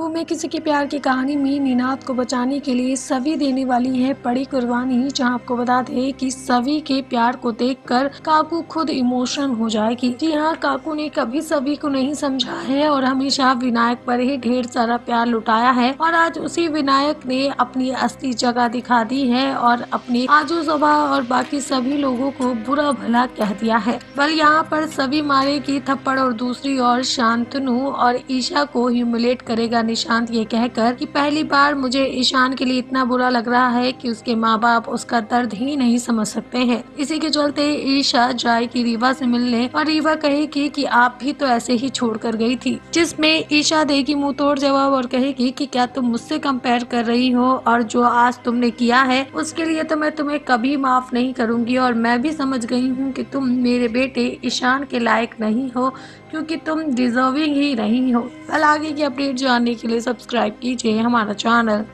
काकू में किसी के प्यार की कहानी में निनाद को बचाने के लिए सभी देने वाली है बड़ी कुर्बानी, जहाँ आपको बता दें कि सभी के प्यार को देखकर काकू खुद इमोशन हो जाएगी। जी हाँ काकू ने कभी सभी को नहीं समझा है और हमेशा विनायक पर ही ढेर सारा प्यार लुटाया है और आज उसी विनायक ने अपनी असली जगह दिखा दी है और अपनी आजू सभा और बाकी सभी लोगों को बुरा भला कह दिया है। बल यहाँ पर सभी मारे की थप्पड़ और दूसरी ओर शांतनु और ईशा को ह्यूमिलेट करेगा निशांत ये कहकर कि पहली बार मुझे ईशान के लिए इतना बुरा लग रहा है कि उसके माँ बाप उसका दर्द ही नहीं समझ सकते हैं। इसी के चलते ईशा जाएगी रीवा से मिलने और रीवा कहेगी कि आप भी तो ऐसे ही छोड़ कर गई थी, जिसमें ईशा देगी मुँह तोड़ जवाब और कहेगी कि क्या तुम मुझसे कंपेयर कर रही हो और जो आज तुमने किया है, उसके लिए तो मैं तुम्हें कभी माफ़ नहीं करूँगी और मैं भी समझ गई हूँ कि तुम मेरे बेटे ईशान के लायक नहीं हो क्योंकि तुम डिजर्विंग ही रही हो। कल आगे की अपडेट जानने के लिए सब्सक्राइब कीजिए हमारा चैनल